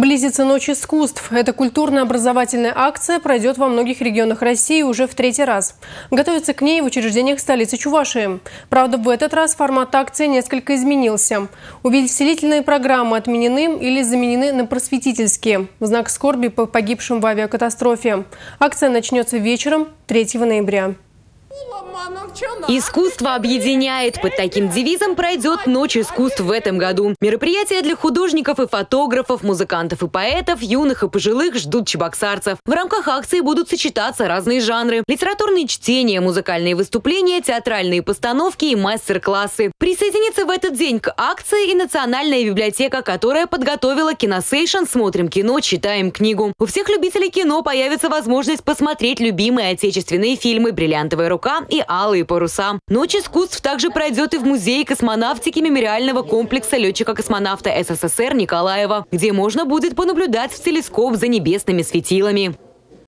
Близится Ночь искусств. Эта культурно-образовательная акция пройдет во многих регионах России уже в третий раз. Готовится к ней в учреждениях столицы Чувашии. Правда, в этот раз формат акции несколько изменился. Увеселительные программы отменены или заменены на просветительские в знак скорби по погибшим в авиакатастрофе. Акция начнется вечером 3 ноября. Искусство объединяет. Под таким девизом пройдет Ночь искусств в этом году. Мероприятия для художников и фотографов, музыкантов и поэтов, юных и пожилых ждут чебоксарцев. В рамках акции будут сочетаться разные жанры. Литературные чтения, музыкальные выступления, театральные постановки и мастер-классы. Присоединиться в этот день к акции и Национальная библиотека, которая подготовила киносейшн «Смотрим кино, читаем книгу». У всех любителей кино появится возможность посмотреть любимые отечественные фильмы «Бриллиантовая рука» и «Алые паруса». Ночь искусств также пройдет и в Музее космонавтики мемориального комплекса летчика-космонавта СССР Николаева, где можно будет понаблюдать в телескоп за небесными светилами.